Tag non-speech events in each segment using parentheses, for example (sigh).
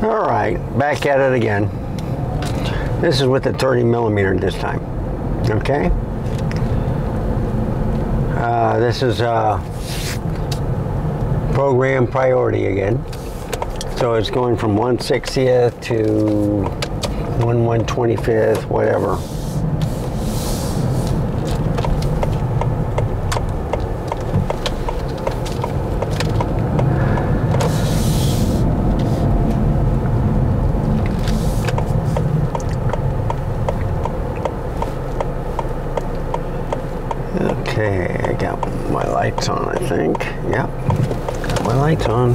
All right, back at it again. This is with the 30 millimeter this time. Okay. Uh, this is uh, program priority again. So it's going from 160th to 1 125th, whatever. Okay, I got my lights on, I think. Yep, got my lights on.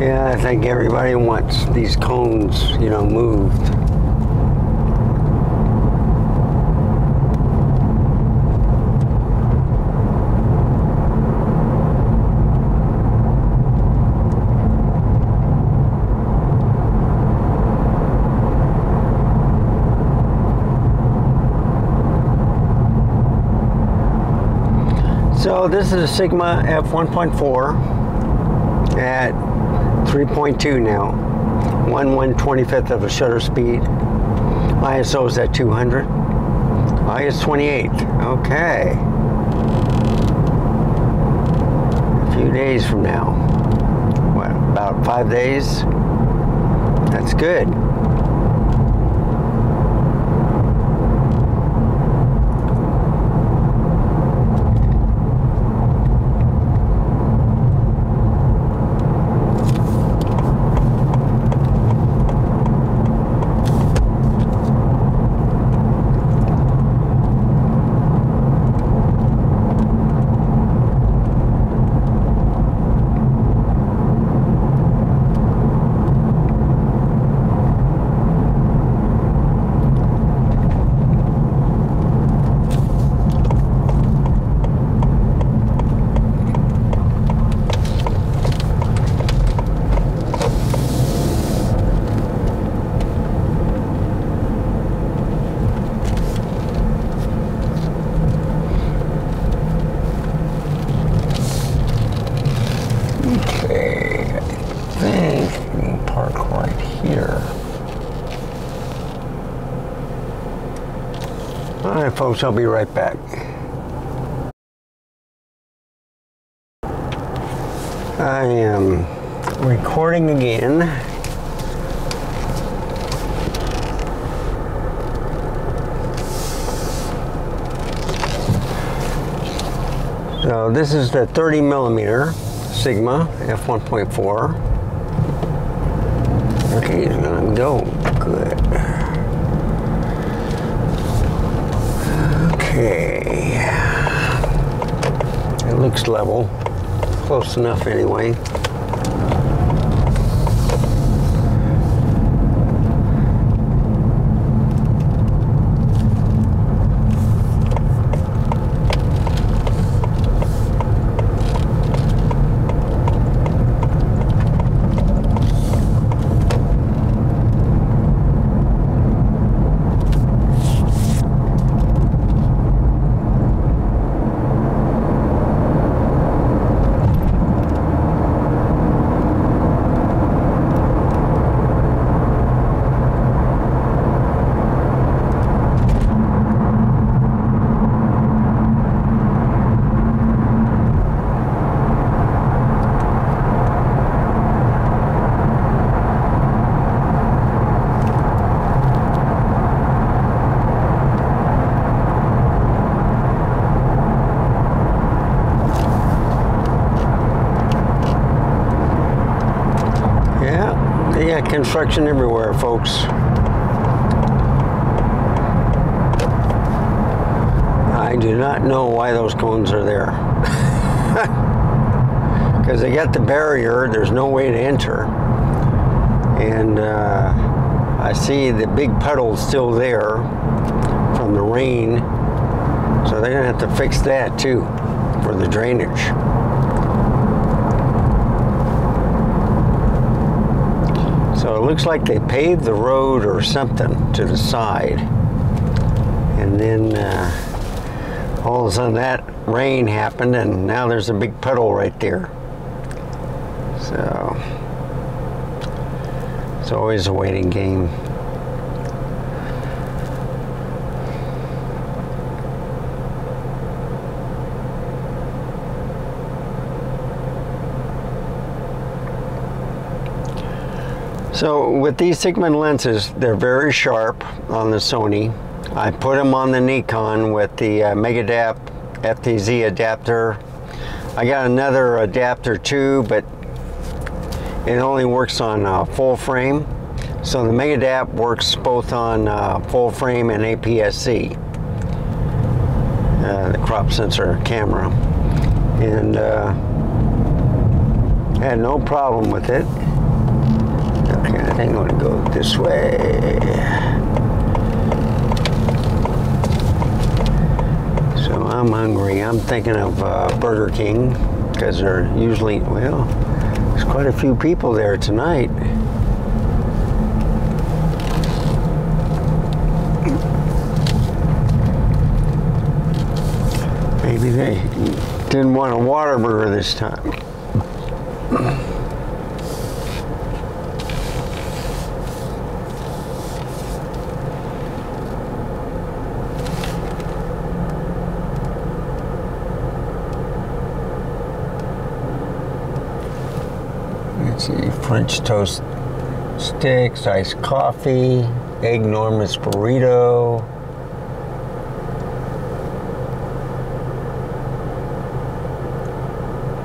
Yeah, I think everybody wants these cones, you know, moved. So this is a Sigma f1.4 at 3.2 now. 1 125th of a shutter speed. ISO is at 200. IS 28. Okay. A few days from now. What, about five days? That's good. Okay, I think we can park right here. I'll be right back. I am recording again. So this is the 30 millimeter Sigma f1.4. Okay, it's gonna go. Level. Close enough anyway. Yeah, they got construction everywhere, folks. I do not know why those cones are there. Because they got the barrier, there's no way to enter. And uh, I see the puddle still there from the rain. So they're going to have to fix that too for the drainage. So it looks like they paved the road or something to the side. And then uh, all of a sudden that rain happened and now there's a big puddle right there. So it's always a waiting game. So with these Sigma lenses, they're very sharp on the Sony. I put them on the Nikon with the uh, Megadap FTZ adapter. I got another adapter too, but it only works on uh, full frame. So the Megadap works both on uh, full frame and APS-C, uh, the crop sensor camera. And uh, had no problem with it. I'm gonna go this way. So I'm hungry. I'm thinking of uh, Burger King because they're usually, well, there's quite a few people there tonight. Maybe they didn't want a Whataburger this time. Let's see, French toast sticks, iced coffee, egg enormous burrito.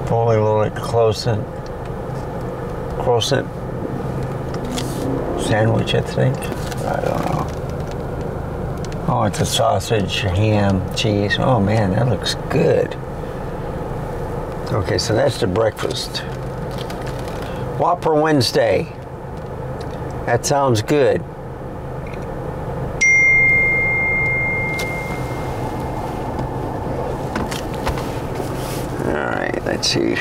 Fully loaded croissant, croissant sandwich, I think. I don't know. Oh, it's a sausage, ham, cheese. Oh man, that looks good. Okay, so that's the breakfast. Whopper Wednesday. That sounds good. All right, let's see.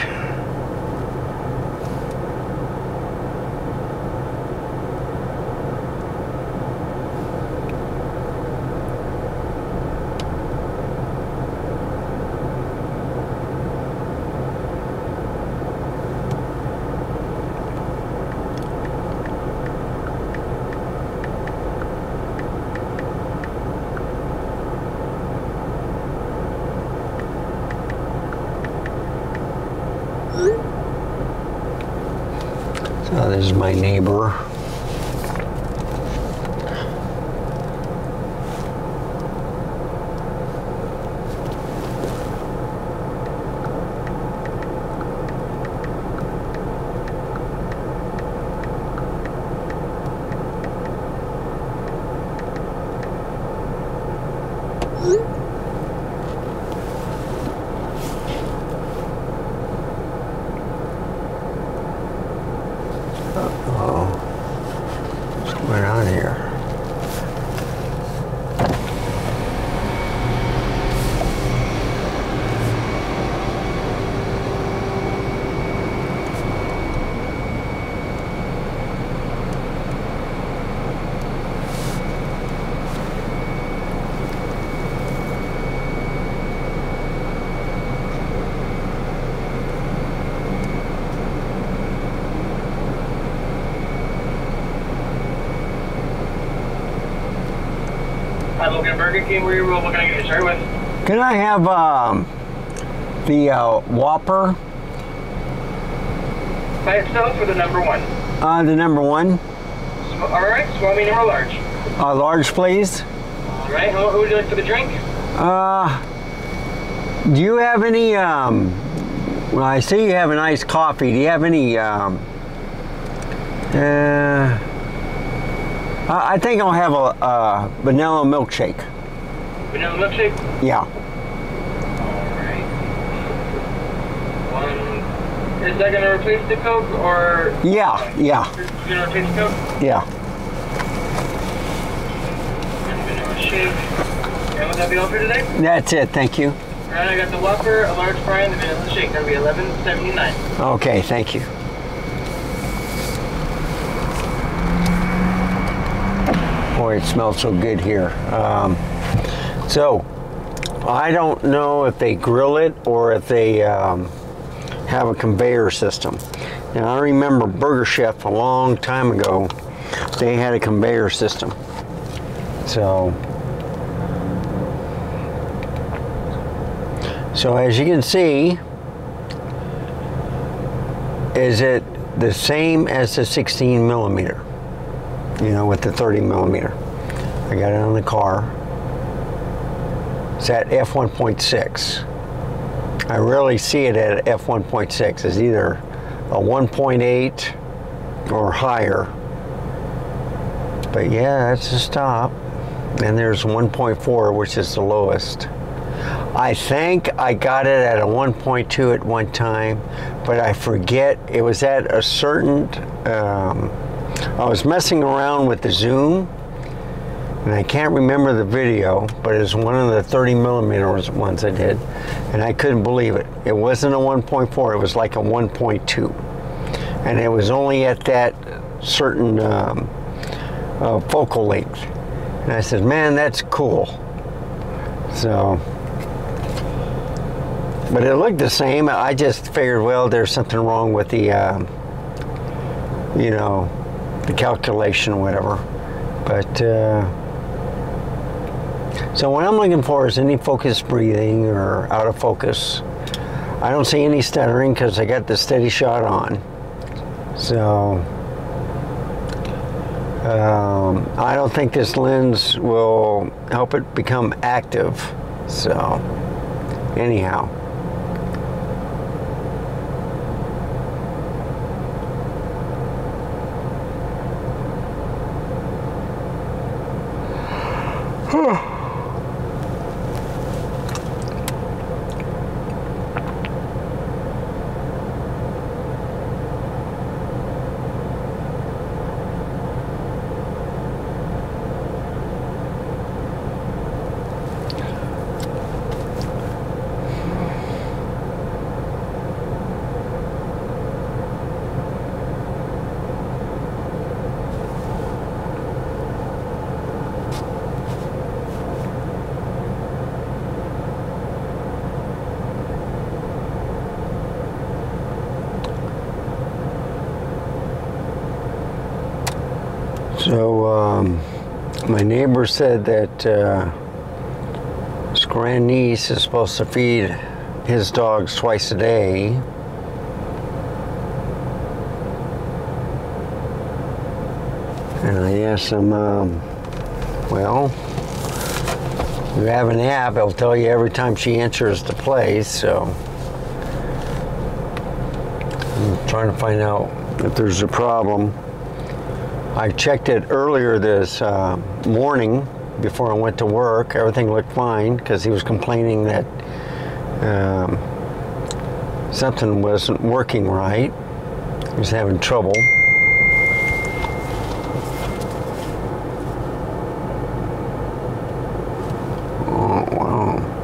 So this is my neighbor. What's going on here? Hi, Logan Burger King. Where you What can I get you started with? Can I have um, the uh, Whopper, By itself or the number one? uh, the number one, All right, small, medium, or large? uh, large, please? All right. What would you like for the drink? Uh, do you have any? Um, well, I see you have an iced coffee. Do you have any? Um, uh, I I think I'll have a, a vanilla milkshake. Milkshake. Yeah. All right. One. Is that gonna replace the Coke or? Yeah. Yeah. Is gonna replace the Coke? Yeah. Shake. And would that be all for today? That's it. Thank you. All right. I got the Whopper, a large fry, and the vanilla shake. That'll be eleven seventy nine. Okay. Thank you. Boy, it smells so good here. Um, so, I don't know if they grill it or if they um, have a conveyor system. Now I remember Burger Chef a long time ago. They had a conveyor system. So, so as you can see, is it the same as the 16 millimeter? You know, with the 30 millimeter. I got it on the car. It's at f1.6. I rarely see it at f1.6. It's either a 1.8 or higher. But yeah, that's a stop. And there's 1.4, which is the lowest. I think I got it at a 1.2 at one time, but I forget it was at a certain. Um, I was messing around with the zoom, and I can't remember the video, but it was one of the 30 millimeter ones I did, and I couldn't believe it. It wasn't a 1.4; it was like a 1.2, and it was only at that certain um, uh, focal length. And I said, "Man, that's cool." So but it looked the same. I just figured, well, there's something wrong with the, uh, you know, the calculation or whatever. But uh, so what I'm looking for is any focus breathing or out of focus. I don't see any stuttering because I got the steady shot on. So um, I don't think this lens will help it become active. So anyhow. So um, my neighbor said that uh, his grandniece is supposed to feed his dogs twice a day. And I asked him, um, well, you have an app, it'll tell you every time she enters the place, so I'm trying to find out if there's a problem. I checked it earlier this uh, morning before I went to work. Everything looked fine because he was complaining that um, something wasn't working right. He was having trouble. Oh, wow.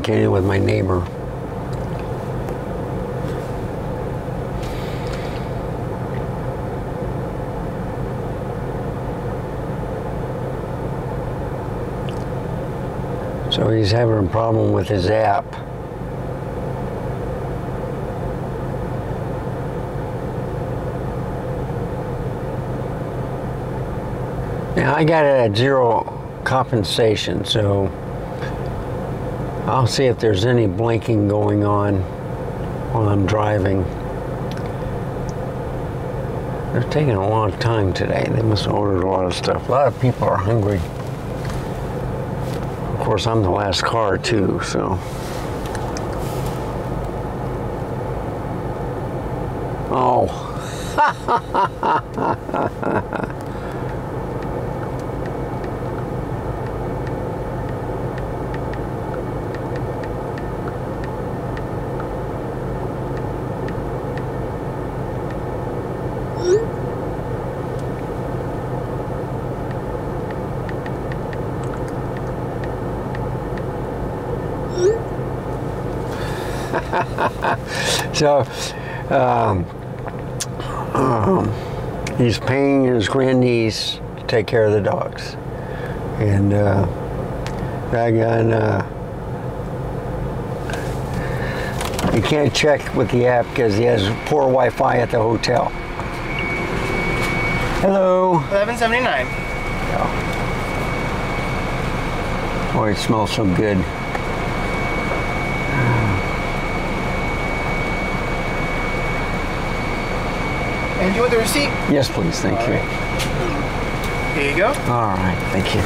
Yeah, communicating with my neighbor. So he's having a problem with his app. Now I got it at zero compensation, so I'll see if there's any blinking going on while I'm driving. They're taking a long time today. They must have ordered a lot of stuff. A lot of people are hungry. Of course, I'm the last car too, so. Oh. (laughs) So, um, um, he's paying his grandniece to take care of the dogs, and uh, that guy, uh, he can't check with the app because he has poor Wi-Fi at the hotel. Hello. 1179. Boy, it smells so good. And do you want the receipt? Yes, please. Thank you. Here you go. All right. Thank you.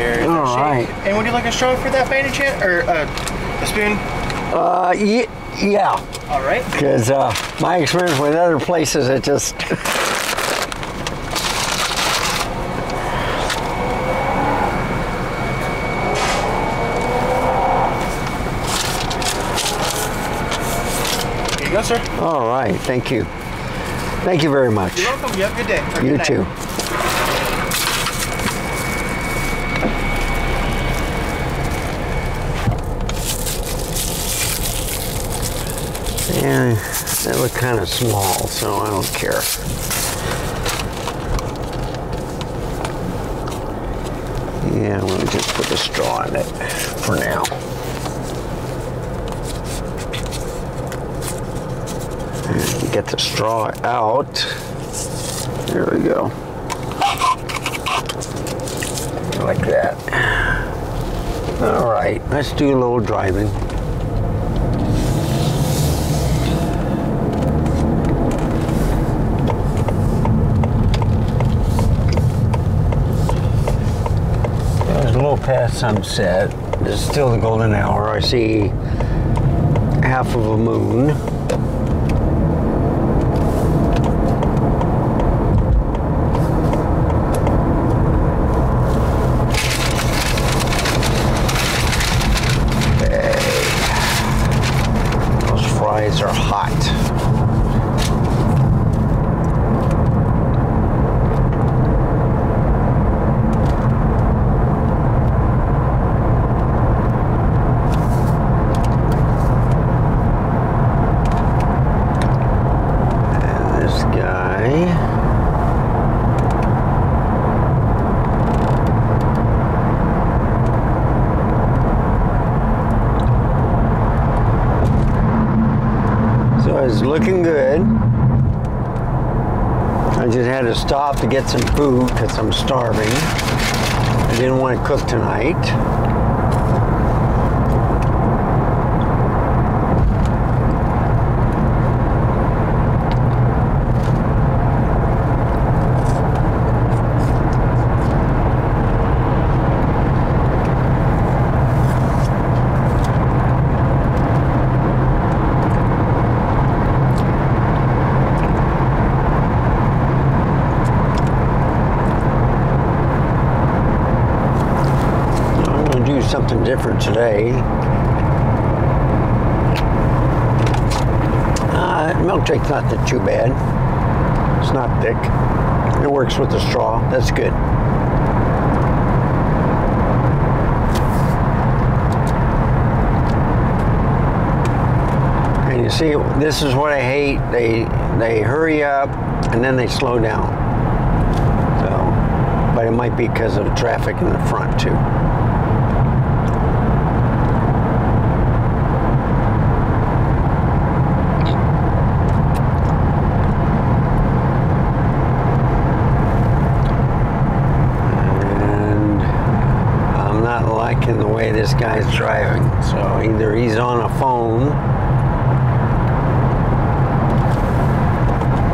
Here's All right. And would you like a straw for that by any chance? Or uh, a spoon? Uh, ye- yeah. All right. Because uh, my experience with other places, it just. (laughs) Here you go, sir. All right, thank you. Thank you very much. You're welcome. You have a good day. Or You night. too. Yeah, they look kind of small, so I don't care. Yeah, I'm gonna just put a straw in it for now. Get the straw out. There we go. Like that. All right, let's do a little driving. It's a little past sunset. It's still the golden hour. I see half of a moon. Those fries are hot. And this guy. So it's looking good. I just had to stop to get some food because I'm starving. I didn't want to cook tonight. I'm going to do something different today. Uh, milkshake's not too bad. It's not thick. It works with the straw. That's good. And you see, this is what I hate. They they hurry up and then they slow down. So, but it might be because of traffic in the front too. and I'm not liking the way this guy's driving. So either he's on a phone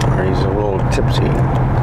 or he's a little tipsy.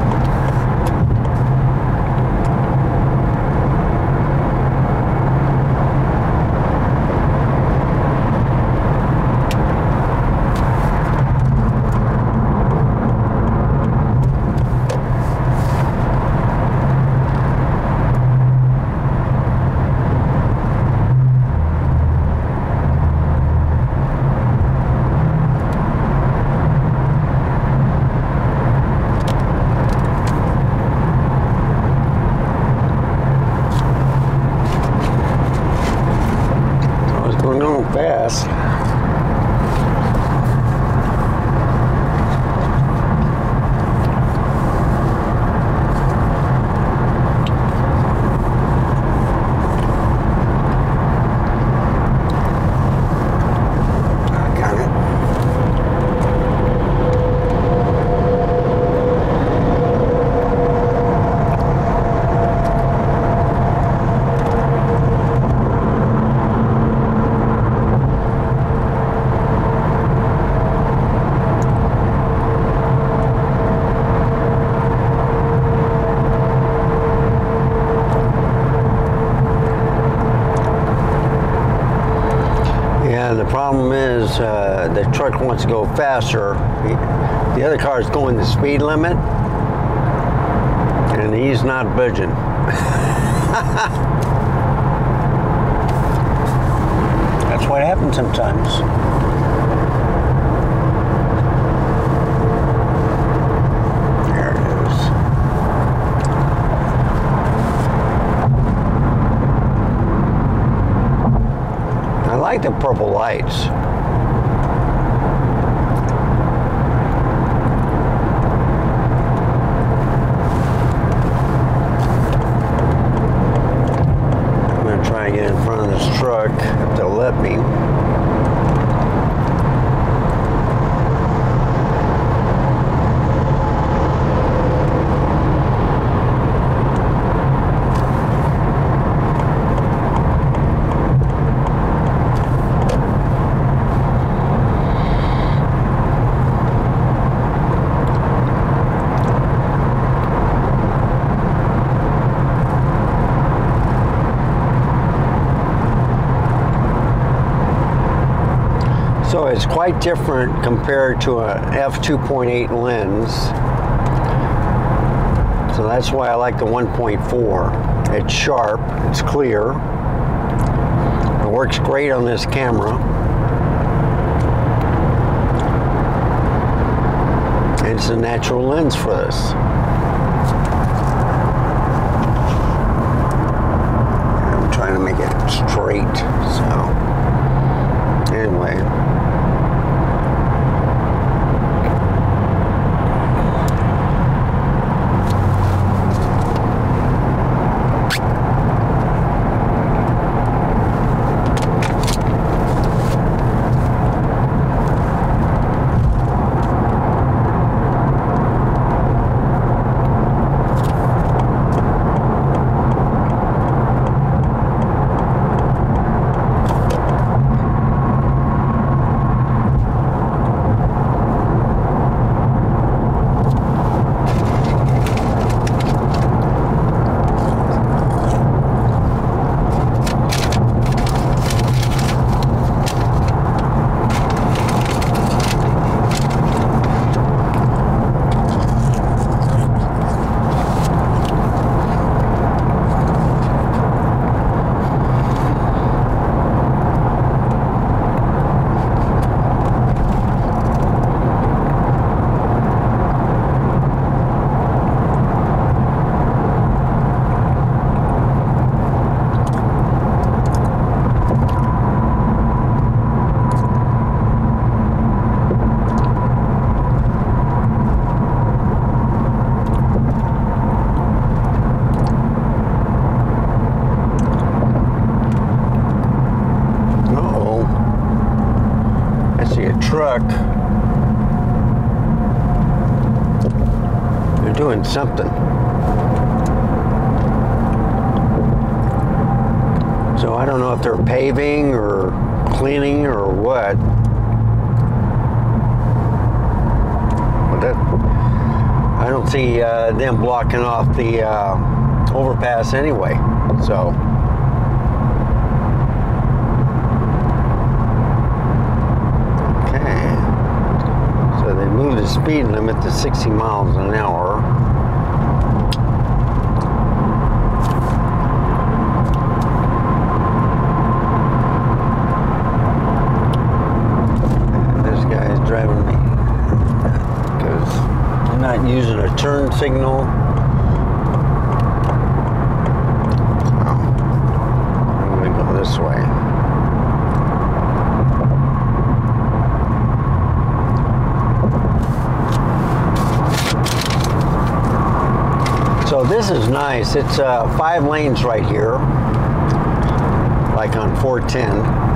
uh, the truck wants to go faster. The, the other car is going the speed limit, and he's not budging. (laughs) That's what happens sometimes. The purple lights. I'm gonna try and get in front of this truck if they'll let me. So it's quite different compared to a f2.8 lens. So that's why I like the 1.4. It's sharp, it's clear. It works great on this camera. It's a natural lens for this. Doing something. So I don't know if they're paving or cleaning or what. But that, I don't see uh, them blocking off the uh, overpass anyway. So. Okay. So they moved the speed limit to 60 miles an hour. This guy's driving me because I'm not using a turn signal. So I'm going to go this way. So this is nice. It's uh, five lanes right here, like on 410.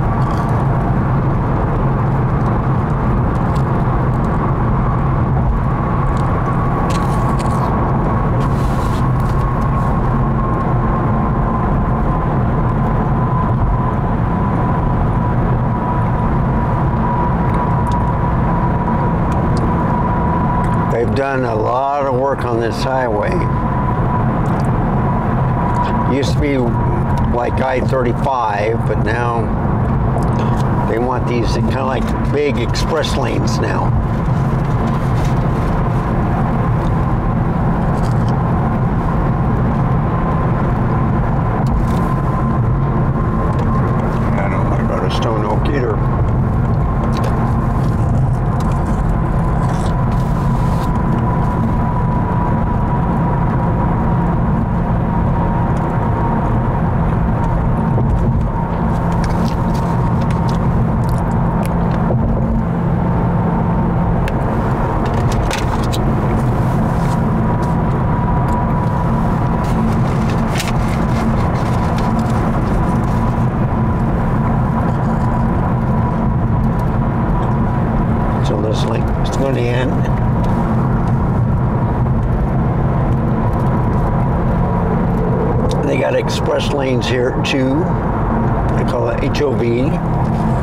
work on this highway. It used to be like I-35, but now they want these kind of like big express lanes now. express lanes here To I call it HOV.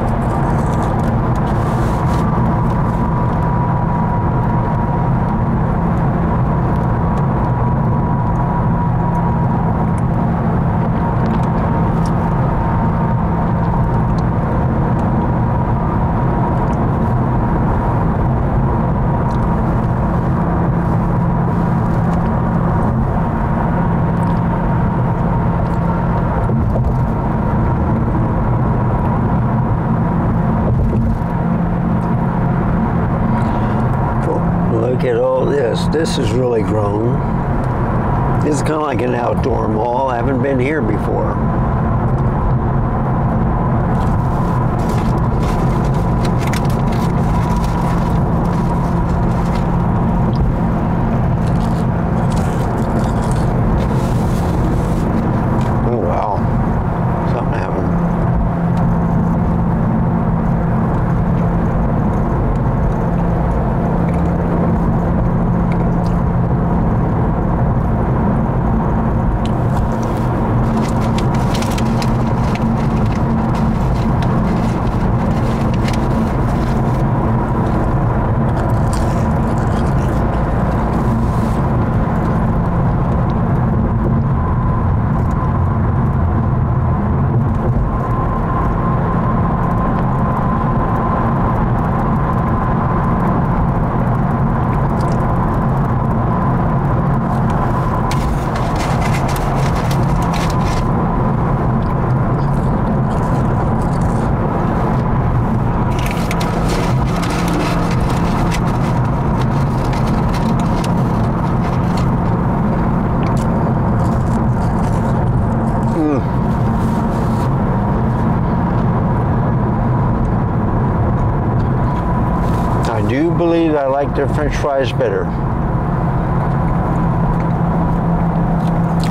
their french fries better.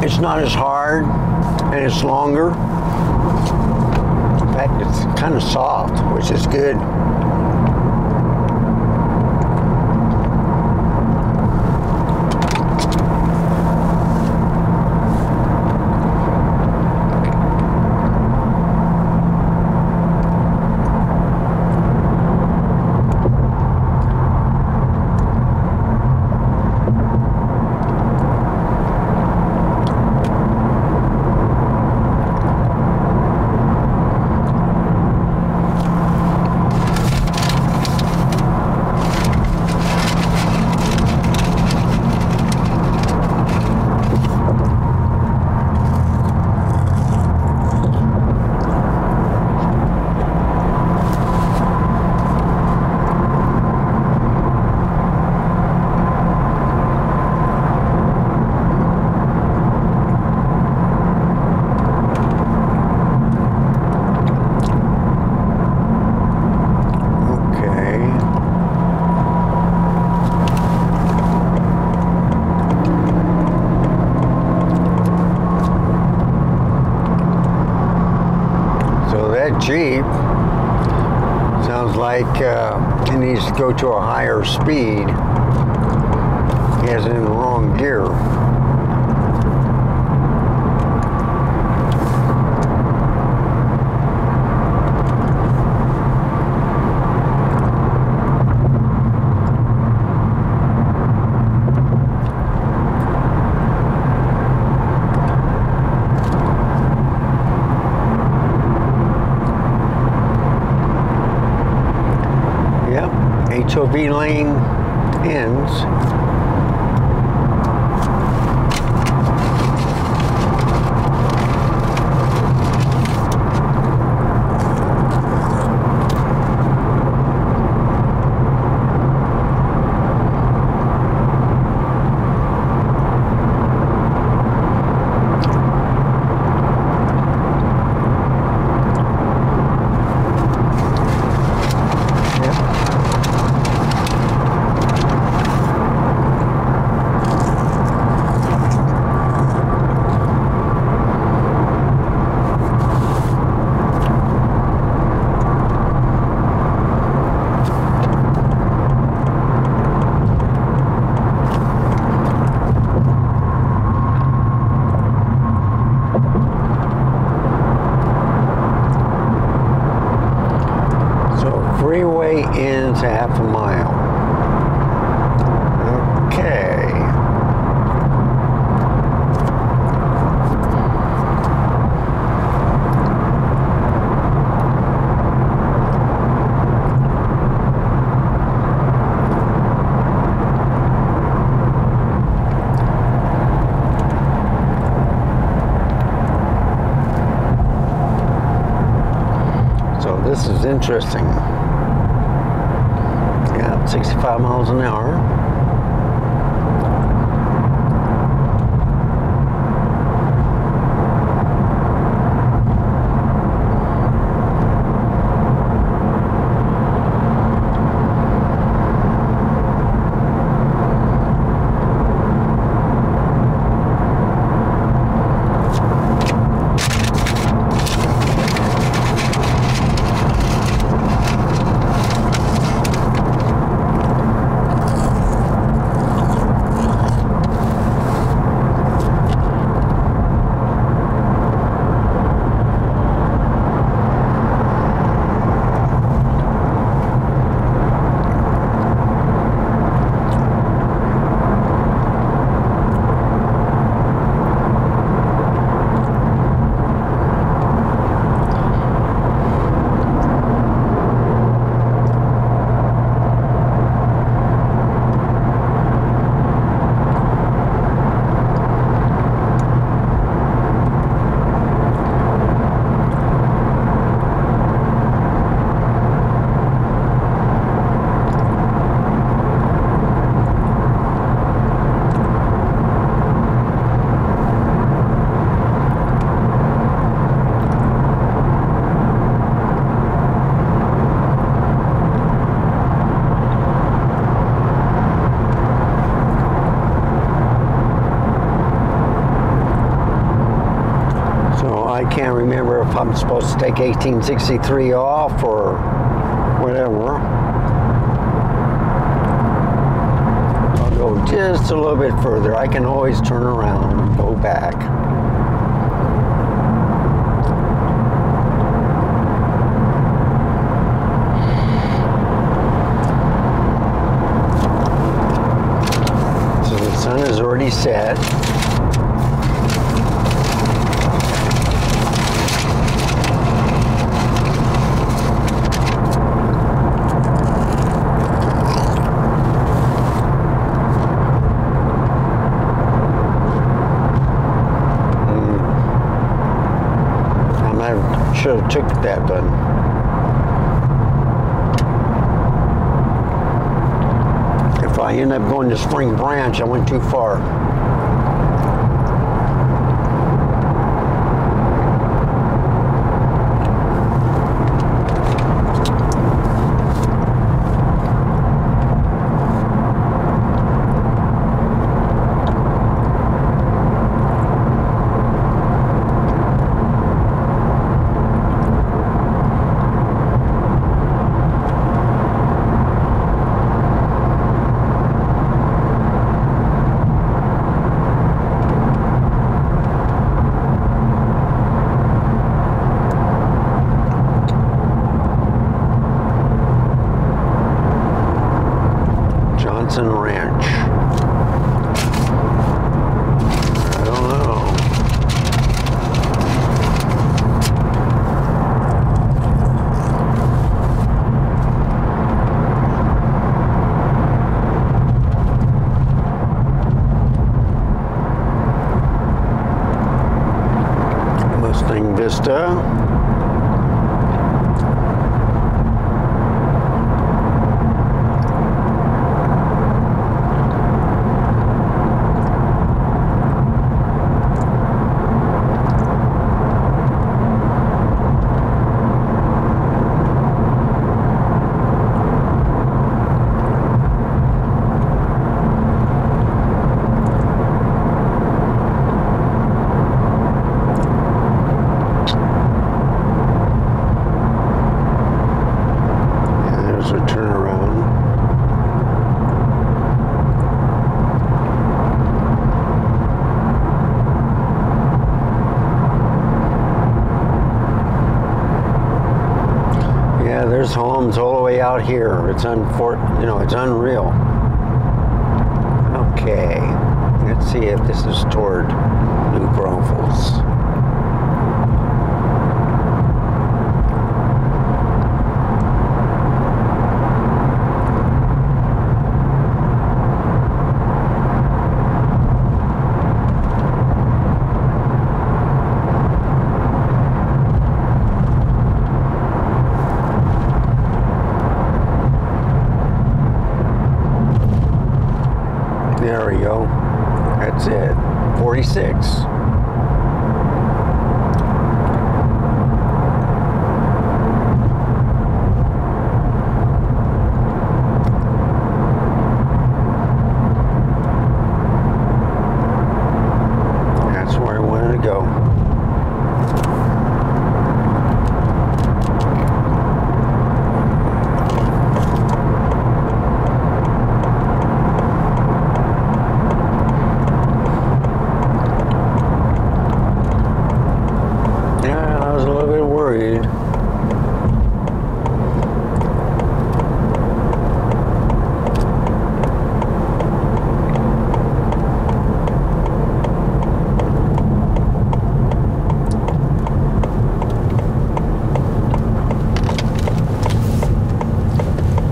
It's not as hard. go to a higher speed take 1863 off or whatever. I'll go just a little bit further. I can always turn around and go back. So the sun is already set. I might have, should have took that button. If I end up going to Spring Branch, I went too far. Johnson Ranch. I don't know. Vista. And there's a turnaround. Yeah, there's homes all the way out here. It's unfor you know, it's unreal. Okay. Let's see if this is toward New Braunfels. There we go. That's it. 46. That's where I wanted to go. Yeah, I was a little bit worried.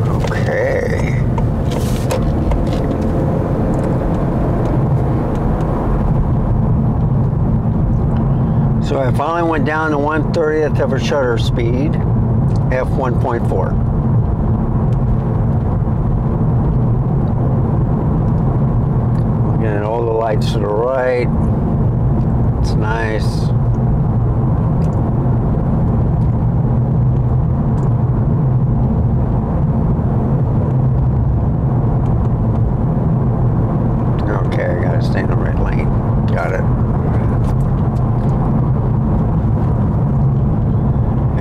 Okay. So I finally went down to 1 30th of a shutter speed, f1.4. Again, all the lights to the right. It's nice. Okay, I gotta stay in the right lane. Got it.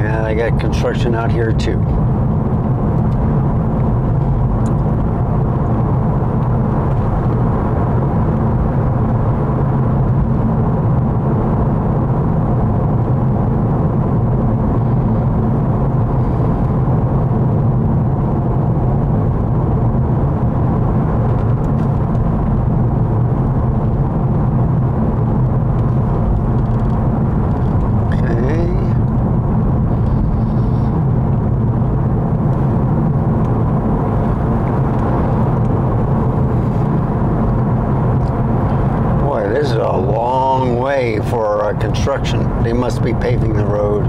And I got construction out here too. Okay. Boy, this is a long way for uh, construction. They must be paving the road.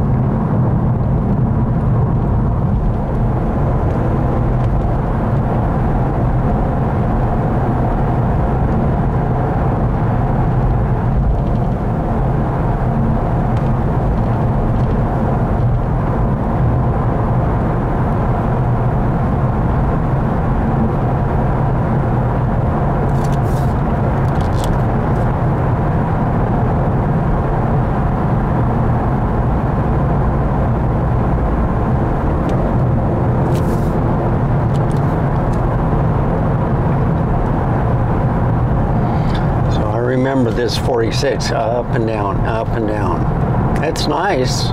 So I remember this 46 up and down, up and down. That's nice.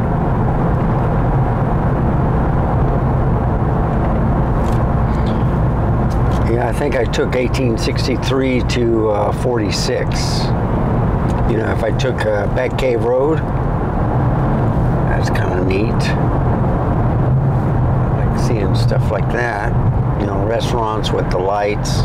Yeah, I think I took 1863 to uh, 46. You know, if I took uh, Bat Cave Road, that's kind of neat. I like seeing stuff like that. You know, restaurants with the lights.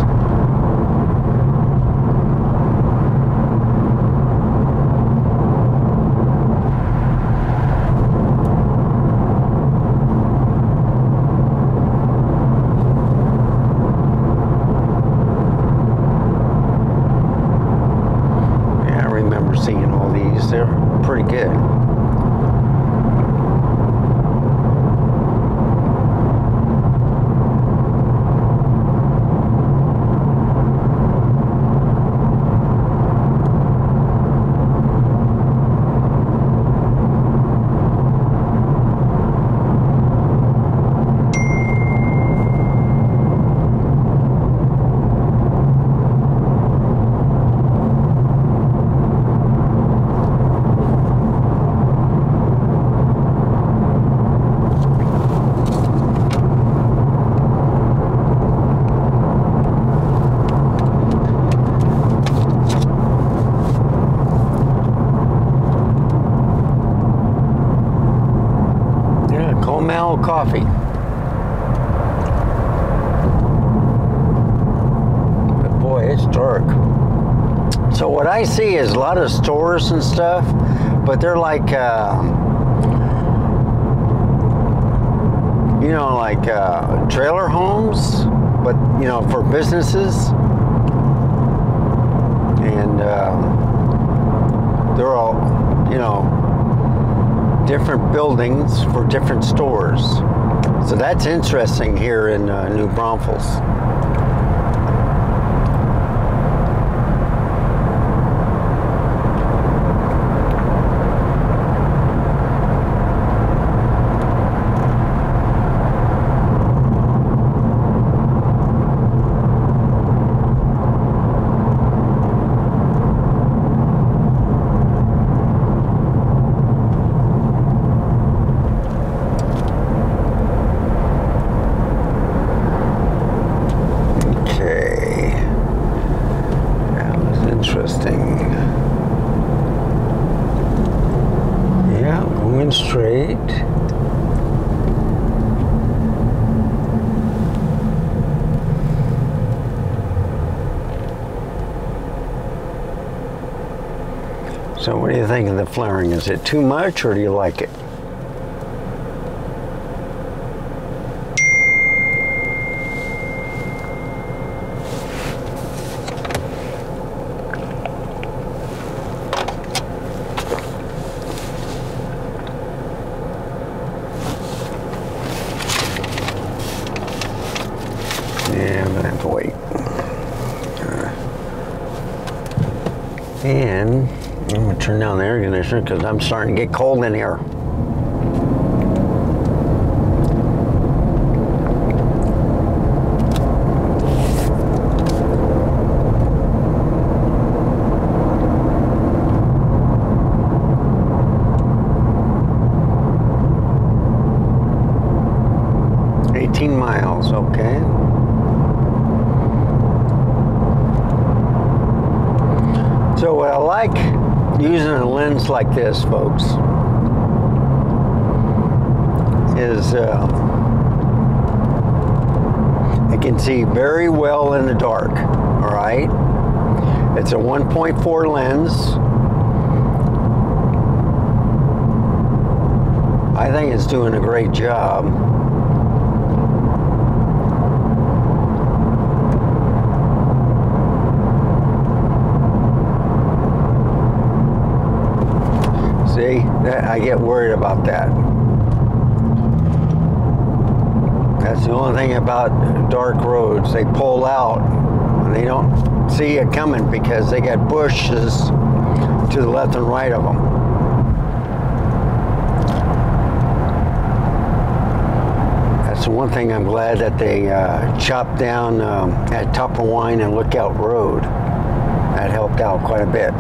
So what I see is a lot of stores and stuff, but they're like, uh, you know, like uh, trailer homes, but you know, for businesses, and um, they're all, you know, different buildings for different stores. So that's interesting here in uh, New Braunfels. Okay. That was interesting. Yeah, going straight. So what do you think of the flaring? Is it too much or do you like it? Yeah, I'm gonna have to wait. Uh, And I'm gonna turn down the air conditioner because I'm starting to get cold in here. Eighteen miles, okay. So what I like using a lens like this, folks, is uh, I can see very well in the dark. All right, it's a 1.4 lens. I think it's doing a great job. See, that, I get worried about that. That's the only thing about dark roads. They pull out and they don't see it coming because they got bushes to the left and right of them. That's the one thing I'm glad that they uh, chopped down um, at Toepperwein and Lookout Road. That helped out quite a bit.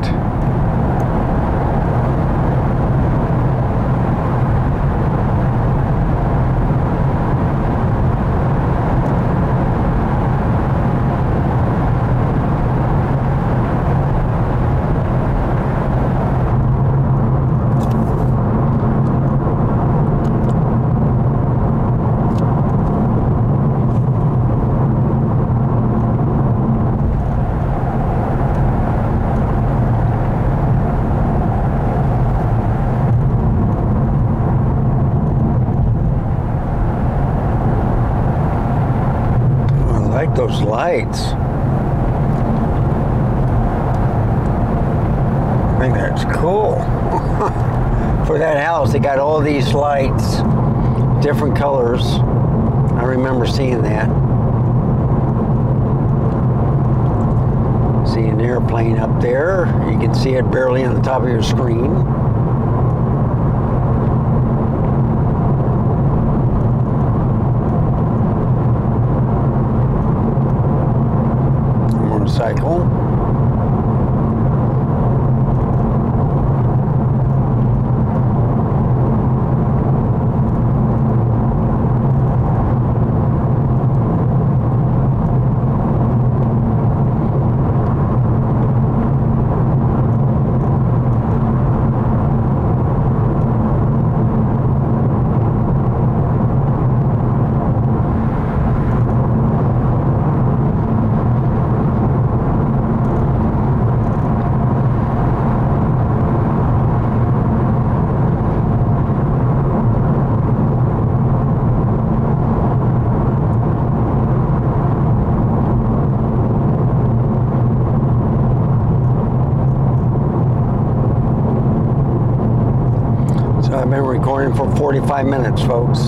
For 45 minutes, folks.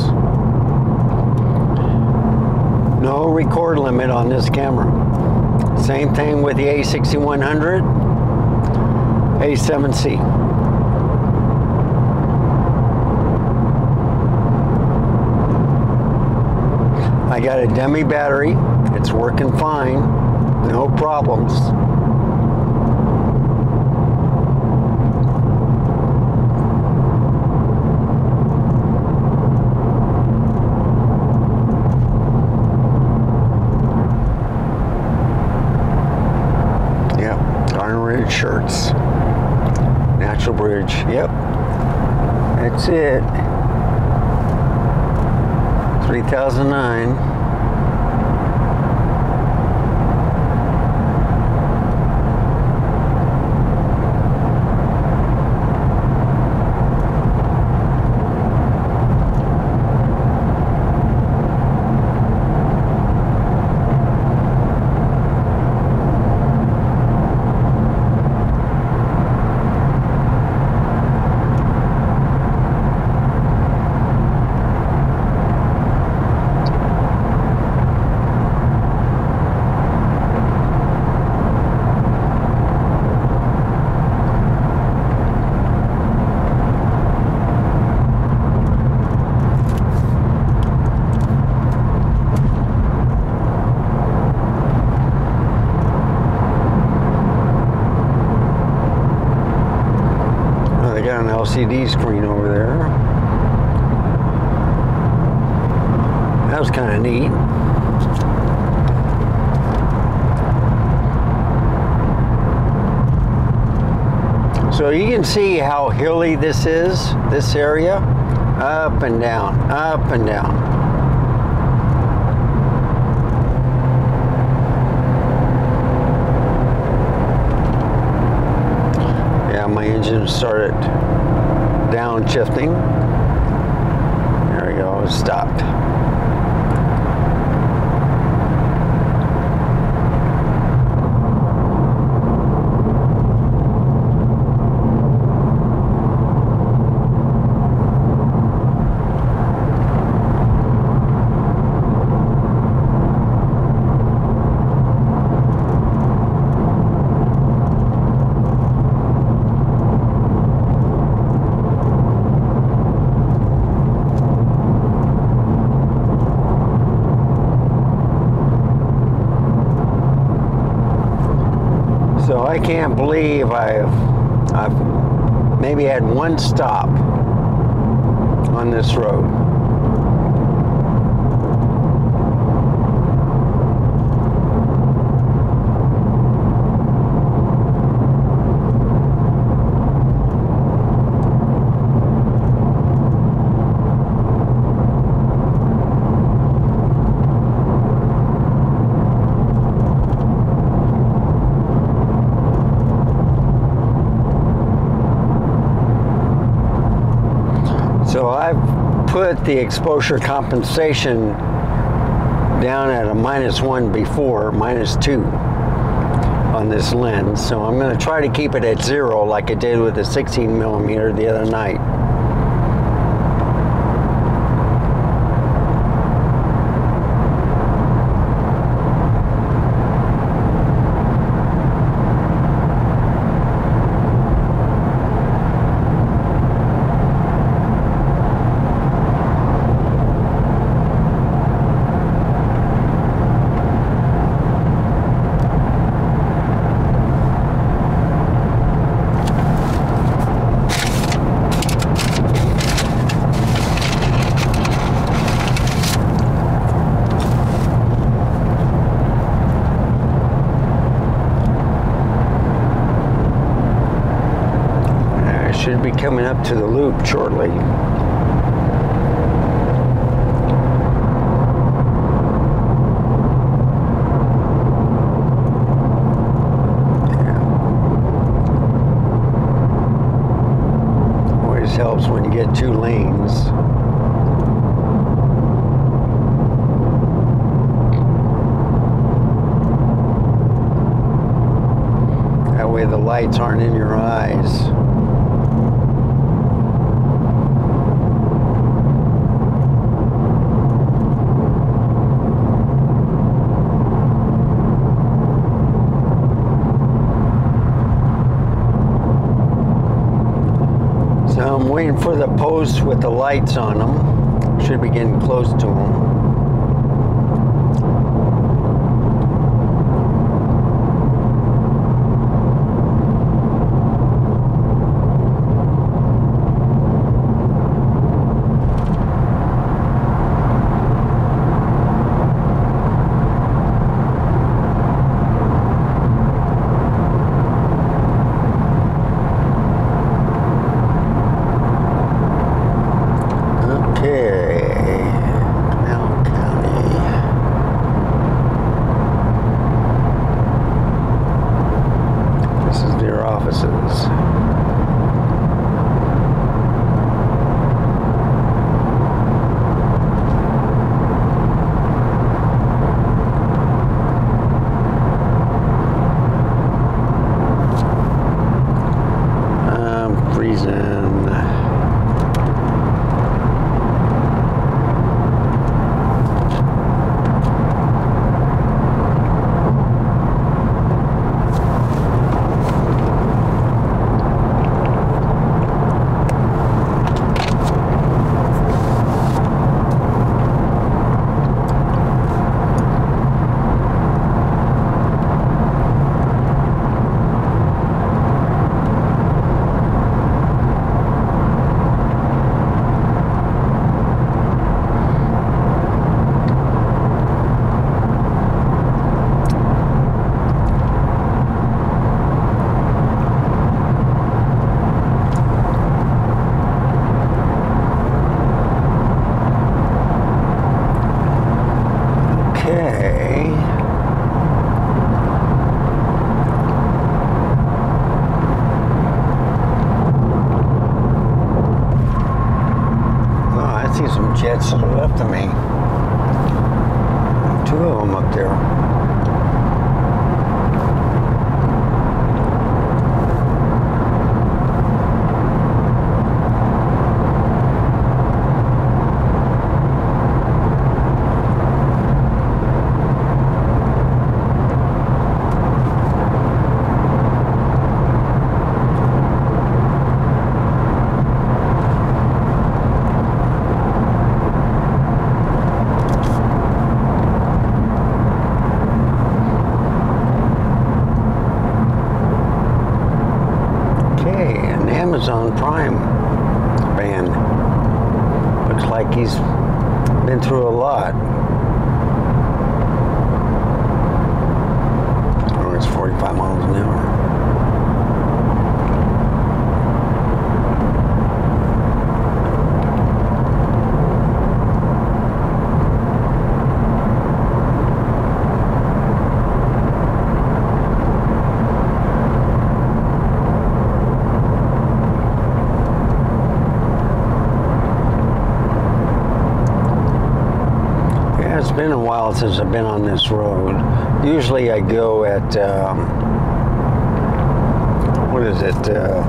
No record limit on this camera. Same thing with the A6100, A7C. I got a dummy battery. It's working fine. No problems. Yep. That's it. 3009. Oh, they got an LCD screen over there. That was kind of neat. So you can see how hilly this is, this area. Up and down, up and down. Yeah, my engine started downshifting. There we go, it stopped. So I can't believe I've I've maybe had one stop on this road. So I've put the exposure compensation down at a minus one before, minus two on this lens. So I'm going to try to keep it at zero like I did with the 16 millimeter the other night. I should be coming up to the loop shortly. Yeah. Always helps when you get two lanes. That way the lights aren't in your eyes. waiting for the posts with the lights on them. Should be getting close to been a while since I've been on this road. Usually I go at, um, what is it, uh,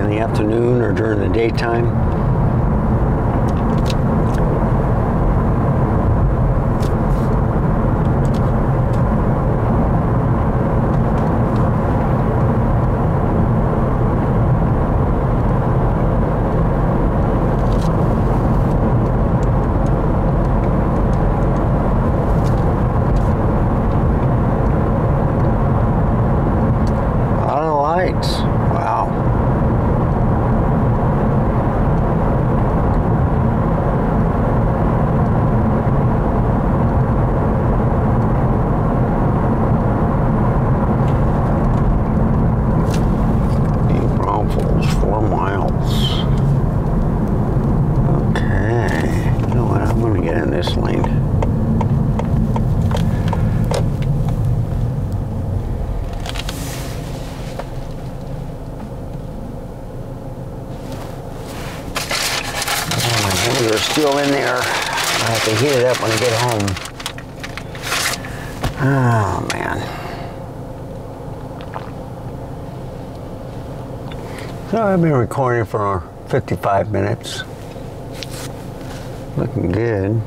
in the afternoon or during the daytime. A lot of lights. Wow. New Braunfels, four miles. Okay. You know what? I'm going to get in this lane. Oh, my hands are still in there. I have to heat it up when I get home. Oh, man. So I've been recording for 55 minutes. Looking good.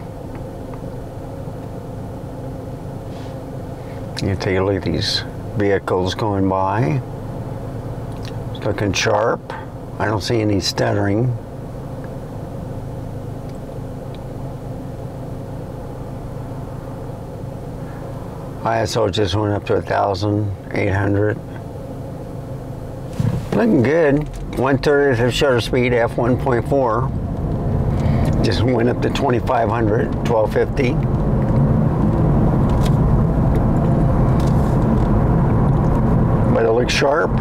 You take a look at these vehicles going by. It's looking sharp. I don't see any stuttering. ISO just went up to 1,800. Looking good. 130th of shutter speed, f1.4. Just went up to 2,500, 1250. But it looks sharp.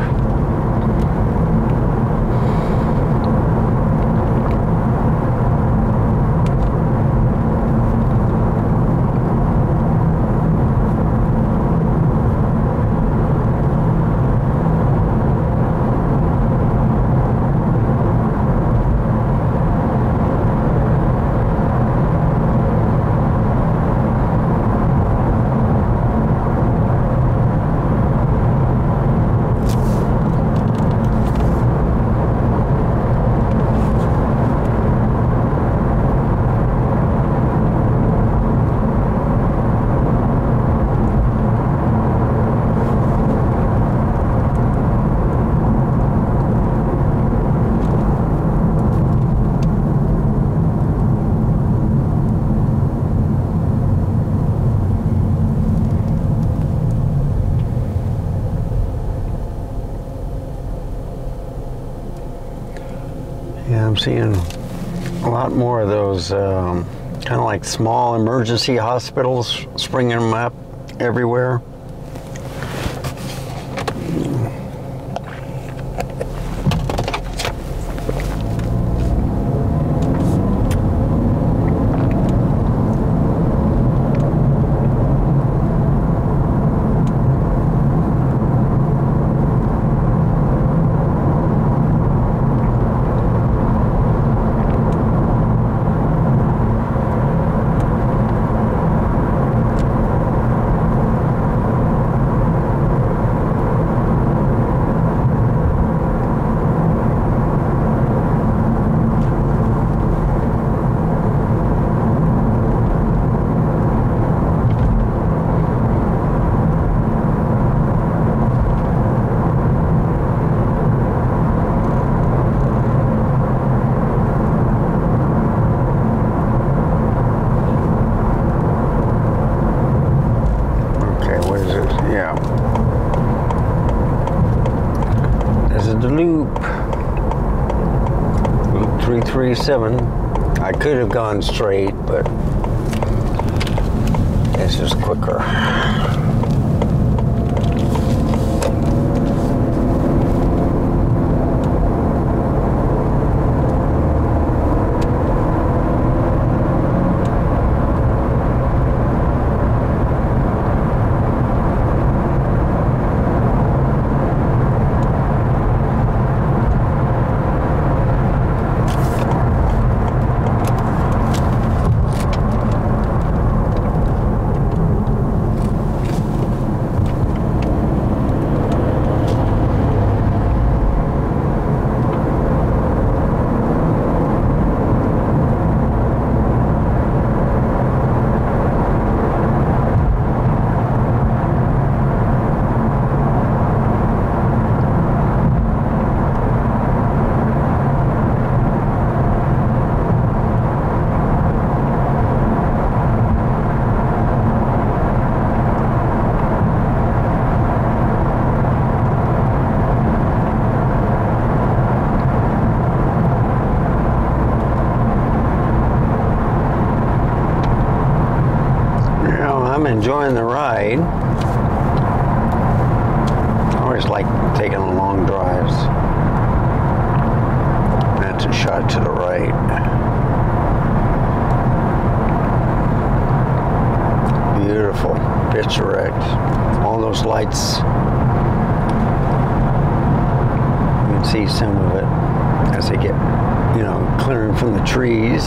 Yeah, I'm seeing a lot more of those um, kind of like small emergency hospitals springing them up everywhere. Okay, what is this? Yeah. This is the loop. Loop 337. I could have gone straight, but this is quicker. You know, I'm enjoying the ride. I always like taking long drives. That's a shot to the right. Beautiful, picturesque. All those lights. You can see some of it as they get, you know, clearing from the trees.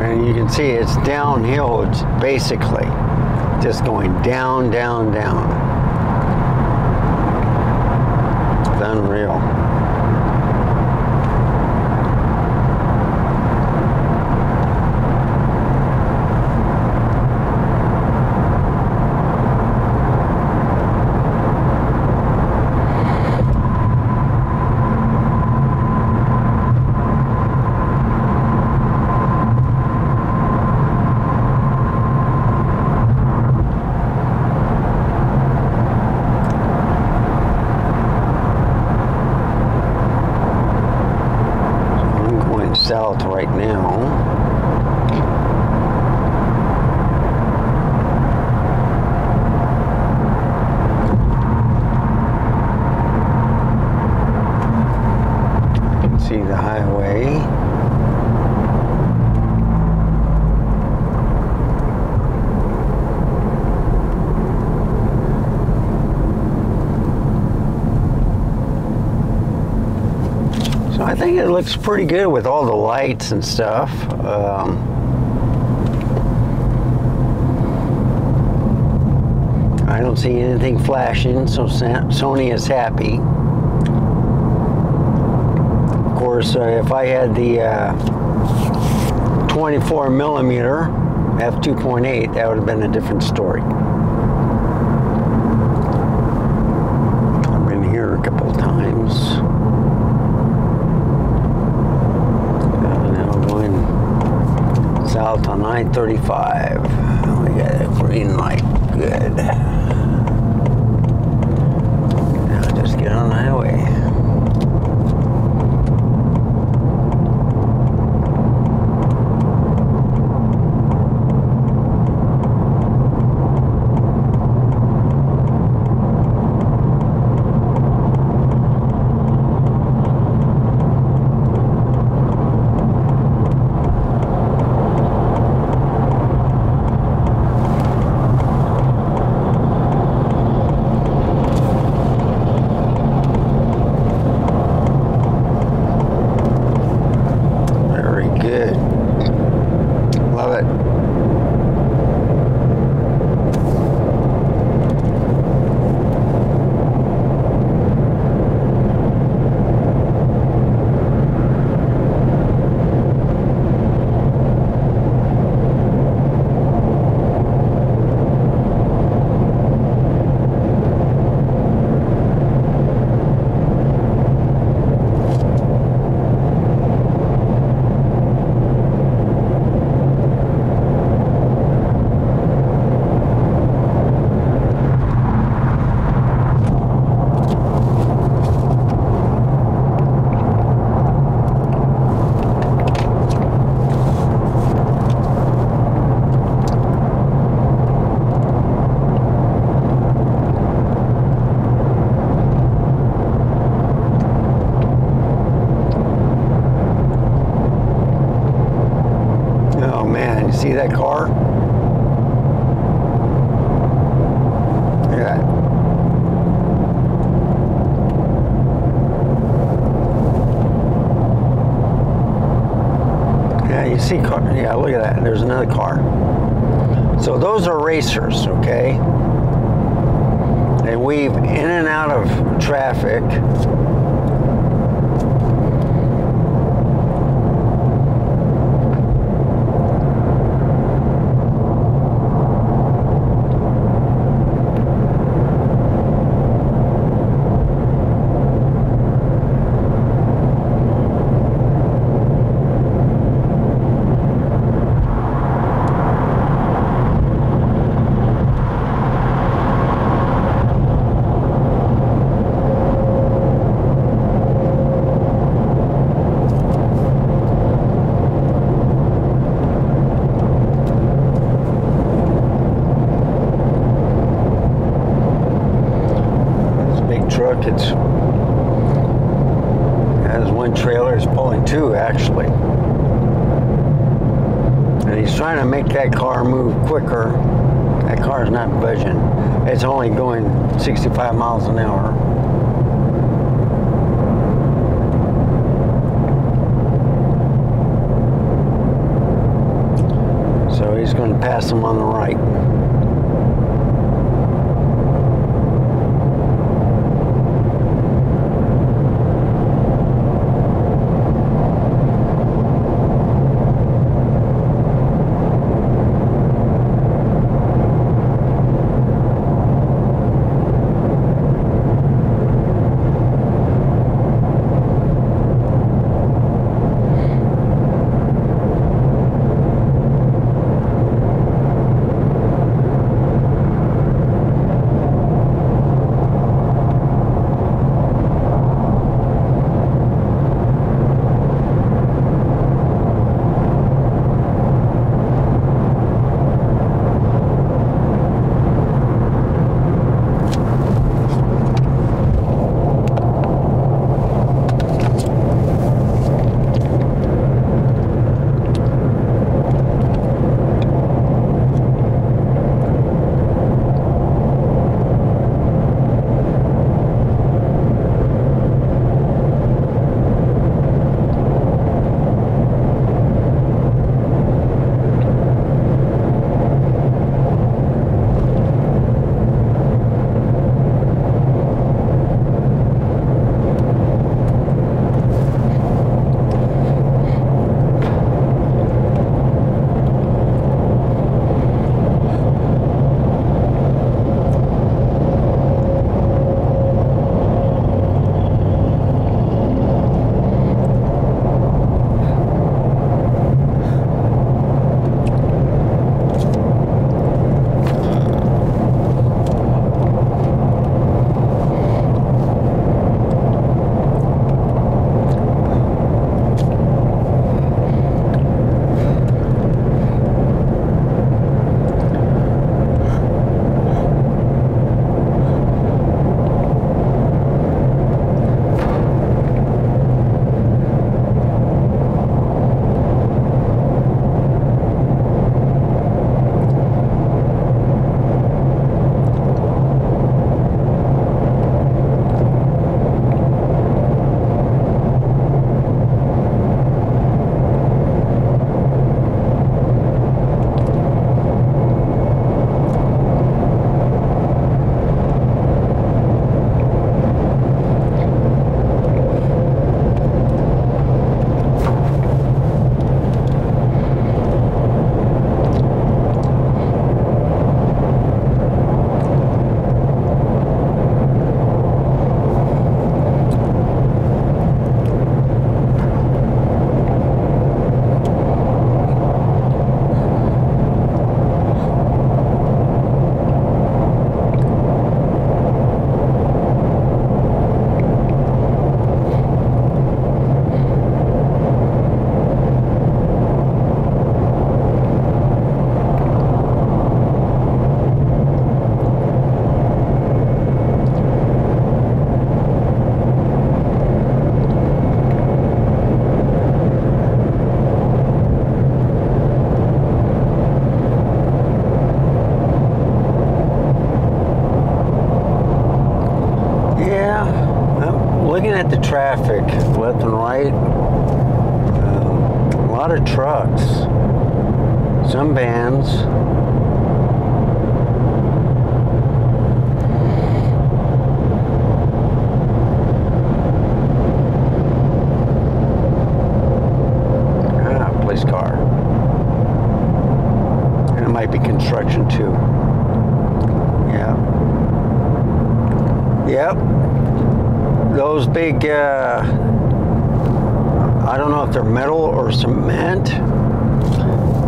And you can see it's downhill, it's basically just going down, down, down. It's unreal. I think it looks pretty good with all the lights and stuff. Um, I don't see anything flashing, so Sony is happy. Of course, uh, if I had the uh, 24 millimeter f2.8, that would have been a different story. 935. See that car? Yeah, you see car. Yeah, look at that. There's another car. So those are racers, okay? They weave in and out of traffic. traffic left and right. Um, a lot of trucks, some vans. big, uh, I don't know if they're metal or cement.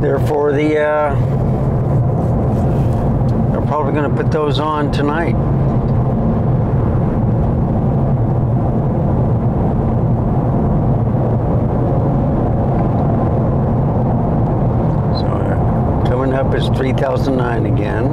They're for the, uh, they're probably going to put those on tonight. So uh, coming up is 3009 again.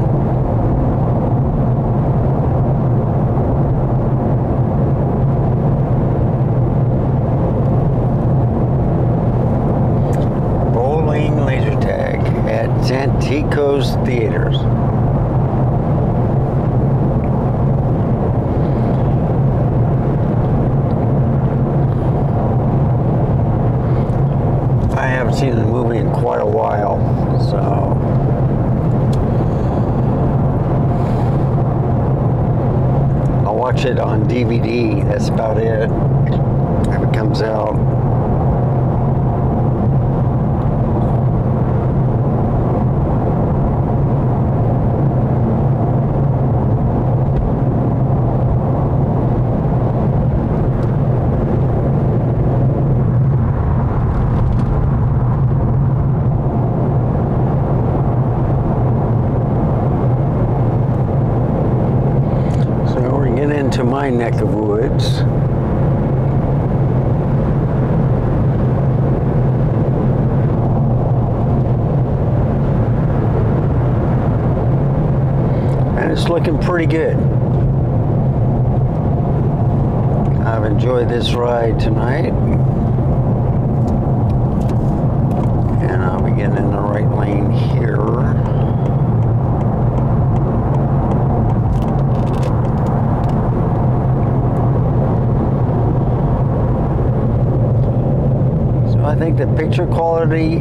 quality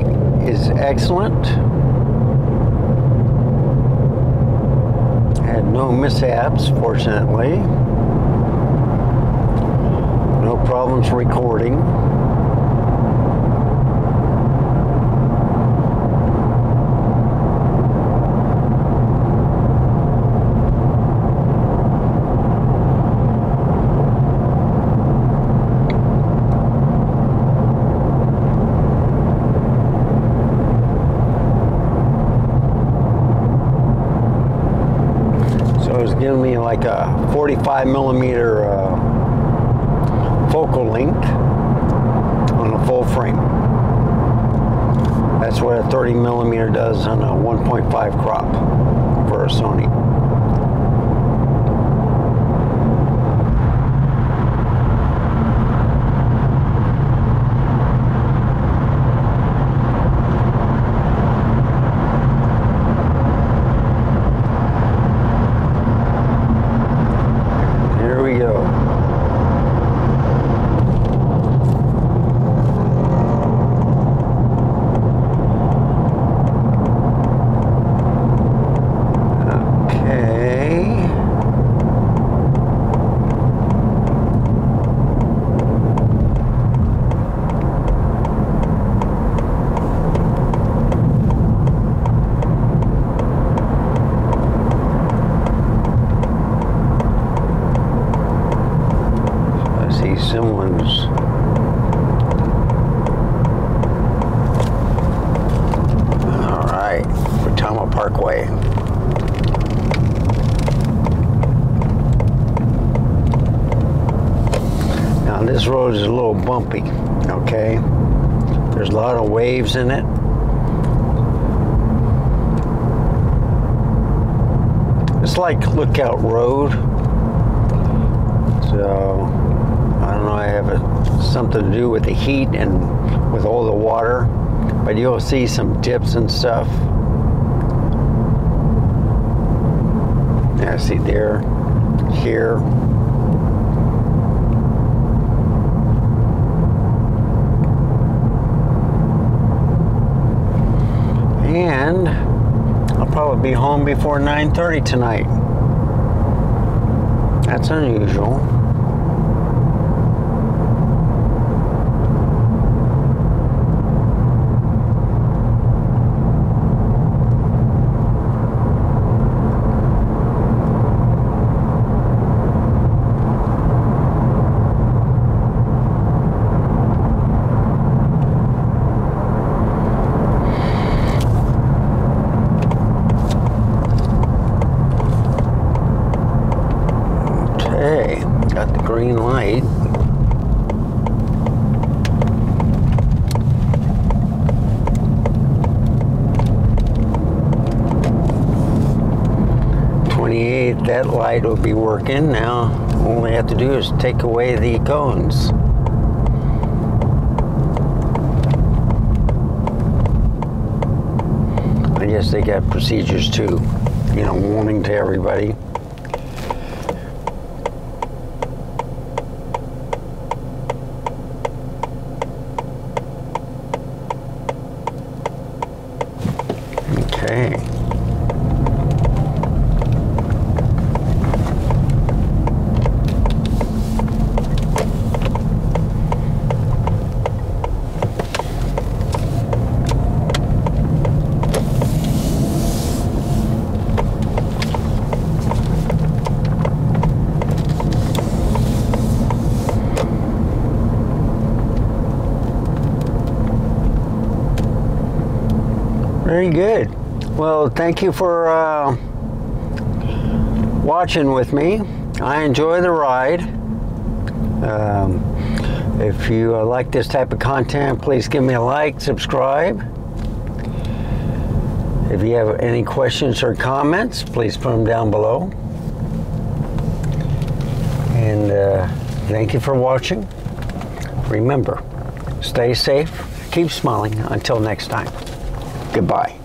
is excellent. Had no mishaps, fortunately. No problems recording. 35 millimeter see some dips and stuff. Yeah, see there, here. And I'll probably be home before 9.30 tonight. That's unusual. Be working now. All we have to do is take away the cones. I guess they got procedures too, you know, warning to everybody. Okay. Very good. Well, thank you for uh, watching with me. I enjoy the ride. Um, if you uh, like this type of content, please give me a like, subscribe. If you have any questions or comments, please put them down below. And uh, thank you for watching. Remember, stay safe, keep smiling. Until next time, goodbye.